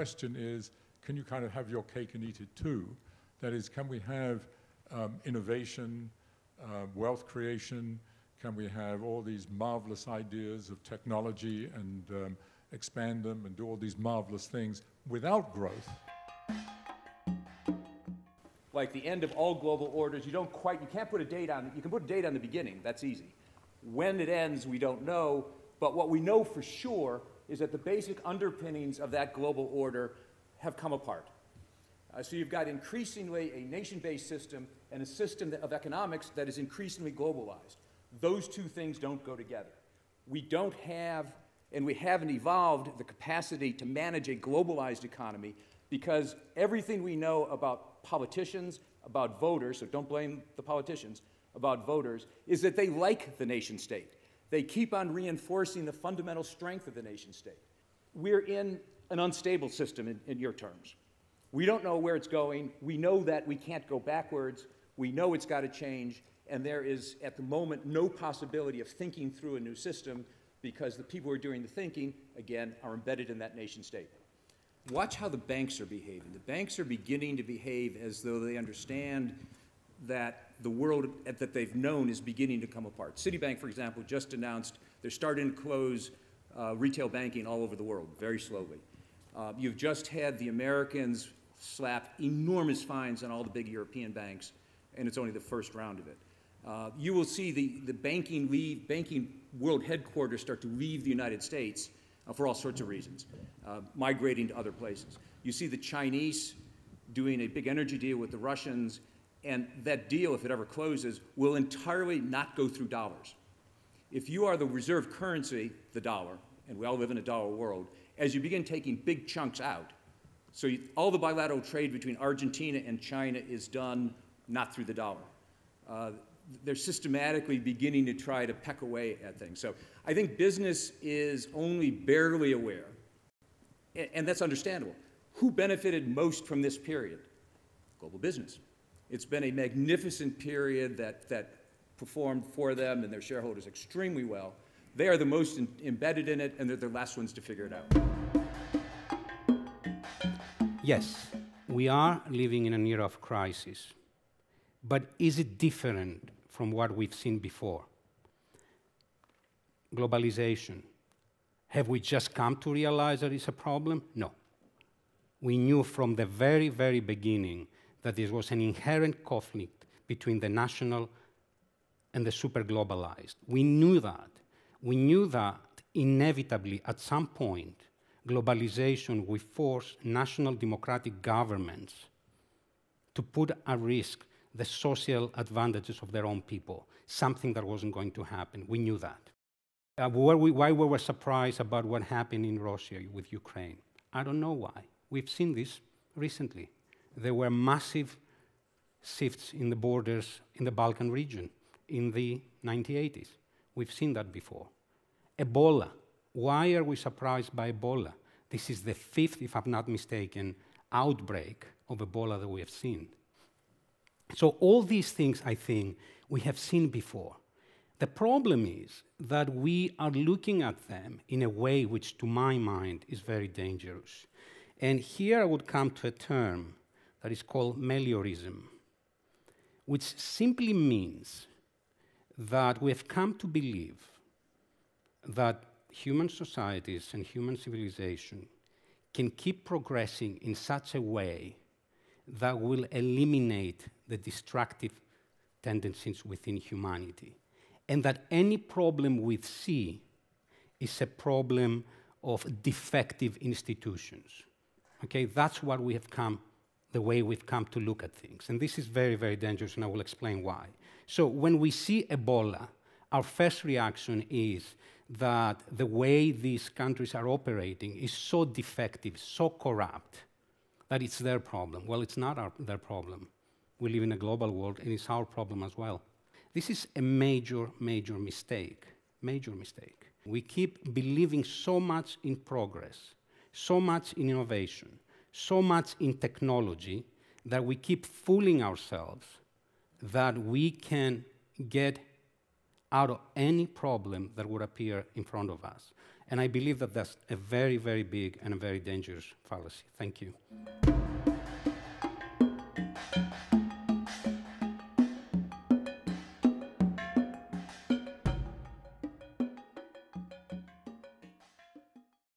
question is, can you kind of have your cake and eat it too? That is, can we have um, innovation, uh, wealth creation? Can we have all these marvelous ideas of technology and um, expand them and do all these marvelous things without growth? Like the end of all global orders, you don't quite, you can't put a date on, it. you can put a date on the beginning, that's easy. When it ends, we don't know, but what we know for sure is that the basic underpinnings of that global order have come apart. Uh, so you've got increasingly a nation-based system and a system of economics that is increasingly globalized. Those two things don't go together. We don't have, and we haven't evolved the capacity to manage a globalized economy because everything we know about politicians, about voters, so don't blame the politicians, about voters, is that they like the nation state. They keep on reinforcing the fundamental strength of the nation state. We're in an unstable system in, in your terms. We don't know where it's going. We know that we can't go backwards. We know it's got to change. And there is, at the moment, no possibility of thinking through a new system because the people who are doing the thinking, again, are embedded in that nation state. Watch how the banks are behaving. The banks are beginning to behave as though they understand that the world that they've known is beginning to come apart. Citibank, for example, just announced they're starting to close uh, retail banking all over the world very slowly. Uh, you've just had the Americans slap enormous fines on all the big European banks, and it's only the first round of it. Uh, you will see the, the banking, leave, banking world headquarters start to leave the United States uh, for all sorts of reasons, uh, migrating to other places. You see the Chinese doing a big energy deal with the Russians, and that deal, if it ever closes, will entirely not go through dollars. If you are the reserve currency, the dollar, and we all live in a dollar world, as you begin taking big chunks out, so you, all the bilateral trade between Argentina and China is done not through the dollar. Uh, they're systematically beginning to try to peck away at things. So I think business is only barely aware, and, and that's understandable. Who benefited most from this period? Global business. It's been a magnificent period that, that performed for them and their shareholders extremely well. They are the most in, embedded in it, and they're the last ones to figure it out. Yes, we are living in an era of crisis. But is it different from what we've seen before? Globalization. Have we just come to realize that it's a problem? No. We knew from the very, very beginning that there was an inherent conflict between the national and the super globalized. We knew that. We knew that inevitably at some point globalization will force national democratic governments to put at risk the social advantages of their own people, something that wasn't going to happen. We knew that. Uh, we, why were we surprised about what happened in Russia with Ukraine? I don't know why. We've seen this recently. There were massive shifts in the borders in the Balkan region in the 1980s. We've seen that before. Ebola. Why are we surprised by Ebola? This is the fifth, if I'm not mistaken, outbreak of Ebola that we have seen. So, all these things, I think, we have seen before. The problem is that we are looking at them in a way which, to my mind, is very dangerous. And here I would come to a term that is called meliorism, which simply means that we have come to believe that human societies and human civilization can keep progressing in such a way that will eliminate the destructive tendencies within humanity. And that any problem we see is a problem of defective institutions. Okay, that's what we have come, the way we've come to look at things. And this is very, very dangerous, and I will explain why. So when we see Ebola, our first reaction is that the way these countries are operating is so defective, so corrupt, that it's their problem. Well, it's not our, their problem. We live in a global world, and it's our problem as well. This is a major, major mistake. Major mistake. We keep believing so much in progress, so much in innovation, so much in technology that we keep fooling ourselves that we can get out of any problem that would appear in front of us. And I believe that that's a very, very big and a very dangerous fallacy. Thank you.